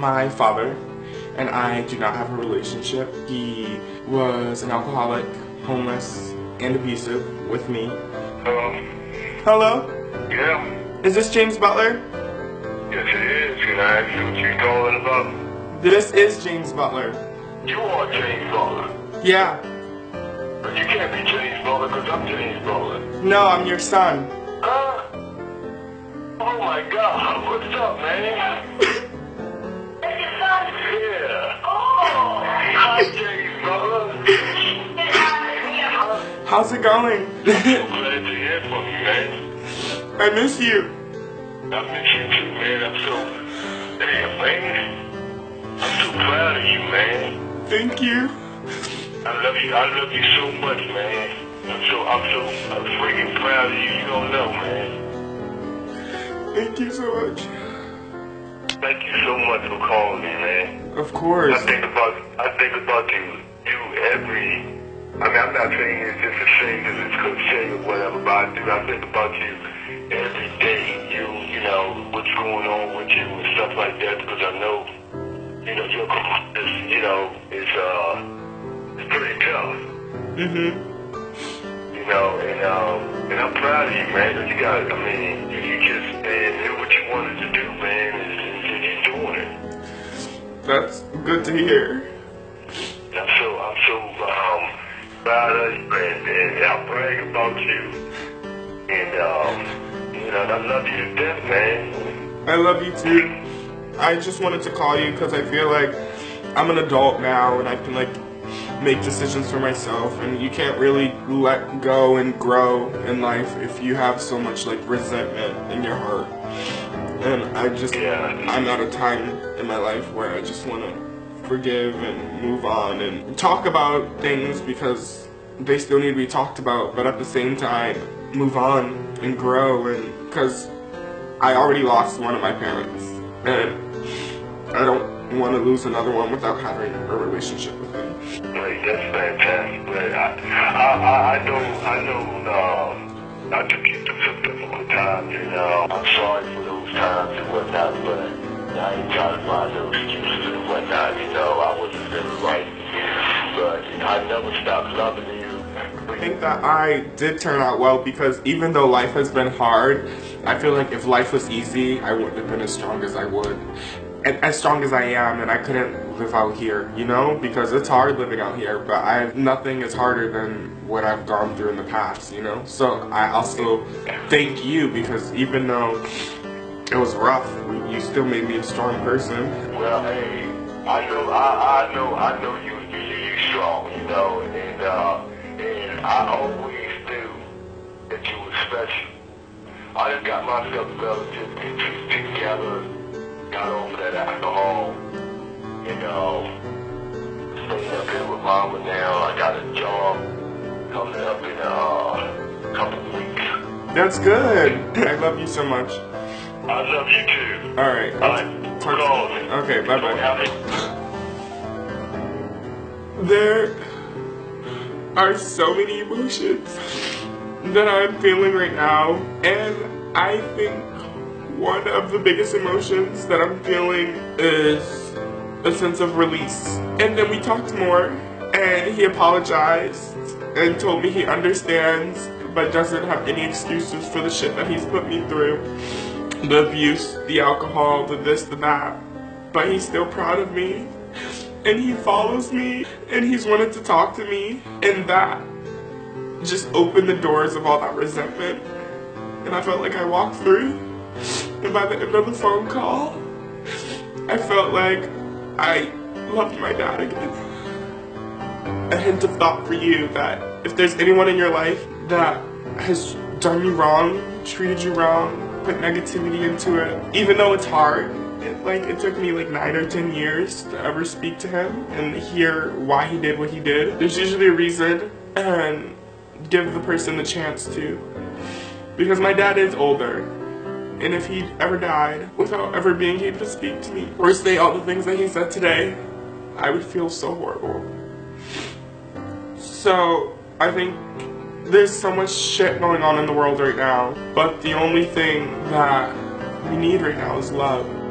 My father and I do not have a relationship. He was an alcoholic, homeless, and abusive with me. Hello? Hello? Yeah? Is this James Butler? Yes, it is. Can I ask you what you're calling about? This is James Butler. You are James Butler. Yeah. But you can't be James Butler because I'm James Butler. No, I'm your son. Huh? Oh my god. What's up, man? How's it going? I'm glad to hear from you, man. I miss you. I miss you too, man. I'm so... Damn, man. I'm so proud of you, man. Thank you. I love you. I love you so much, man. I'm so, I'm so, I'm freaking proud of you. You don't know, man. Thank you so much. Thank you so much for calling me, man. Of course. I think about, I think about you, you every. I mean, I'm not saying it's just a shame because it's cliche or whatever, but I do. I think about you every day. You, you know, what's going on with you and stuff like that because I know, you know, your is, you know, is uh, it's pretty tough. Mm-hmm. You know, and um, and I'm proud of you, man. 'cause You got, I mean, you, you just man, what you wanted to do, man, and, and you're doing it. That's good to hear. Proud of you, and, and I brag about you, and um, you know, I love you to death, man. I love you too. I just wanted to call you because I feel like I'm an adult now and I can like make decisions for myself and you can't really let go and grow in life if you have so much like resentment in your heart. And I just Yeah. I'm at a time in my life where I just want to forgive and move on and talk about things because they still need to be talked about, but at the same time move on and grow and because I already lost one of my parents, and I don't want to lose another one without having a relationship with them. Great, that's fantastic. But I, I, I, know, I know. Um, I took you through some difficult times, and uh, I'm sorry for those times and whatnot. But I ain't trying to find no excuses and whatnot. You know, I wasn't very right, I never stopped loving you. I think that I did turn out well because even though life has been hard, I feel like if life was easy, I wouldn't have been as strong as I would. And as strong as I am, and I couldn't live out here, you know, because it's hard living out here. But I, nothing is harder than what I've gone through in the past, you know. So I also thank you because even though it was rough, you still made me a strong person. Well, hey, I know, I, I know, I know you, you, you, you you know, and uh, and I always knew that you were special. I just got myself relatively together, got over that alcohol, you know, staying up here with mama now. I got a job coming up in uh, a couple of weeks. That's good. I love you so much. I love you too. All right. All right, talk- call me. Okay. Bye bye. There are so many emotions that I'm feeling right now, and I think one of the biggest emotions that I'm feeling is a sense of release. And then we talked more, and he apologized and told me he understands but doesn't have any excuses for the shit that he's put me through the abuse, the alcohol, the this, the that. But he's still proud of me. And he follows me and he's wanted to talk to me. And that just opened the doors of all that resentment. And I felt like I walked through. And by the end of the phone call, I felt like I loved my dad again. A hint of thought for you that if there's anyone in your life that has done you wrong, treated you wrong, put negativity into it, even though it's hard, it, like it took me like nine or ten years to ever speak to him and hear why he did what he did. There's usually a reason, and give the person the chance to. Because my dad is older, and if he ever died without ever being able to speak to me or say all the things that he said today, I would feel so horrible. So, I think there's so much shit going on in the world right now, but the only thing that we need right now is love.